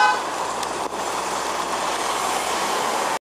Oh!